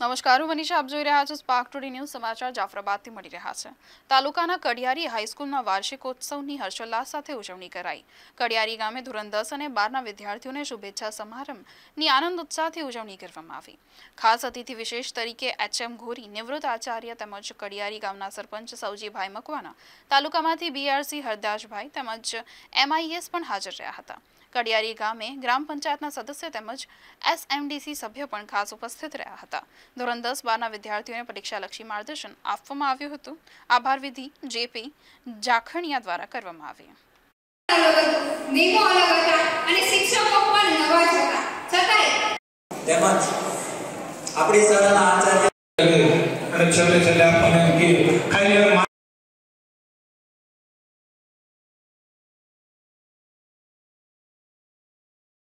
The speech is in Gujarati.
નમસ્કાર, હું મનીષા. આપ જોઈ રહ્યા છો સ્પાર્ક ટુડે ન્યૂઝ સમાચાર જાફરાબાદથી મળી રહ્યા છે. તાલુકાના કડિયારી હાઈસ્કૂલના વાર્ષિકોત્સવની હર્ષોલ્લાસ સાથે ઉજવણી કરાઈ. કડિયારી ગામે ધોરણ દસ અને બારના વિદ્યાર્થીઓને શુભેચ્છા સમારંભની આનંદ ઉત્સાહથી ઉજવણી કરવામાં આવી. ખાસ અતિથિ વિશેષ તરીકે એચ એમ ઘોરી નિવૃત્ત આચાર્ય તેમજ કડિયારી ગામના સરપંચ સૌજીભાઈ મકવાના તાલુકામાંથી બીઆરસી હરદાસભાઈ તેમજ એમઆઈએસ પણ હાજર રહ્યા હતા. કડિયારી ગામે ગ્રામ પંચાયતના સદસ્ય તેમજ એસએમડીસી સભ્ય પણ ખાસ ઉપસ્થિત રહ્યા હતા. ધોરણ દસ બારના વિદ્યાર્થીઓને પરીક્ષાલક્ષી માર્ગદર્શન આપવામાં આવ્યું હતું. આભાર વિધિ જેપી જાખણિયા દ્વારા કરવામાં આવી. આપણી શાળાના આચાર્ય અને છેલ્લે છેલ્લે આપણને કે ખાલી